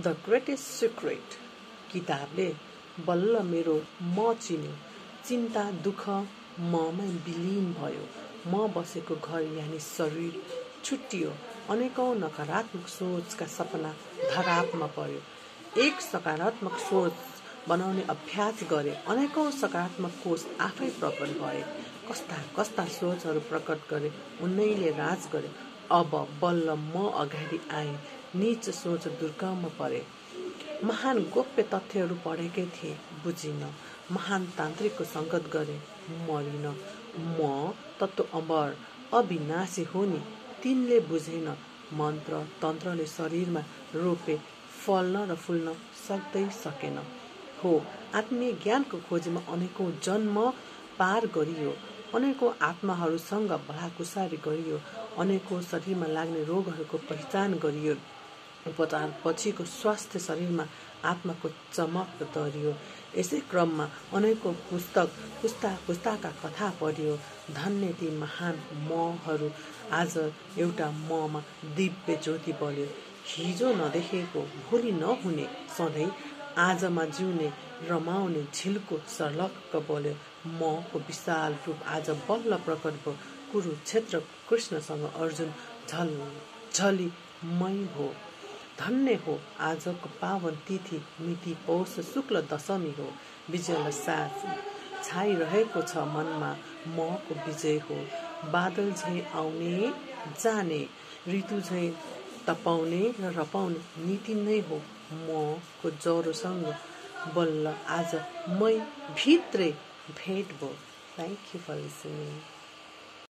The greatest secret किताबले बल्ल मेरो म चिन्यो। चिन्ता दुःख ममै विलिन भयो। म बसेको घर यानि शरीर छुट्टियो। अनेकौं नकारात्मक सोचका सपना धरापमा पर्यो। एक सकारात्मक सोच बनाउने अभ्यास गरे अनेकौं सकारात्मक कोष आफै प्रकट भए। कस्ता कस्ता सोचहरू प्रकट गरे उनैले राज गरे। अब बल्ल म अगाडि आए। निच सोच दुर्गममा परे। महान गोप्य तथ्यहरू पढेकै थिए बुझिन। महान तान्त्रिकको सङ्गत गरे मरिन। म तत्व अमर अविनाशी हो नि। तिनले बुझेन। मन्त्र तन्त्रले शरीरमा रोपे फल्न र फुल्न सक्दै सकेन। हो आत्मीय ज्ञानको खोजीमा अनेकौं जन्म पार गरियो। अनेकौं आत्माहरूसँग भलाकुसारी गरियो। अनेकौं शरीरमा लाग्ने रोगहरूको पहिचान गरियो। उपचार पछिको स्वास्थ्य शरीरमा आत्माको चमक दरियो यसै क्रममा अनेकौं पुस्तक पुस्ता पुस्ताका कथा पढियो। धन्य ती महान महहरू आज एउटा ममा दिव्य ज्योति बल्यो। हिजो नदेखेको भोलि नहुने सधैँ आजमा जिउने रमाउने झिल्को सर्लक्क बोल्यो। मको विशाल रूप आज बल्ल प्रकट भयो। कुरुक्षेत्र कृष्णसँग अर्जुन झल झलीमय हो। धन्य हो आजको पावन तिथि मिति पौष शुक्ल दशमी हो। विजय साथ छाइरहेको छ मनमा मको विजय हो। बादल झै आउने जाने ऋतु झै तपाउने र रपाउने नीति नै हो। मको ज्वरोसँग बल्ल आज मै भित्रै भेट भयो। Thank you for listening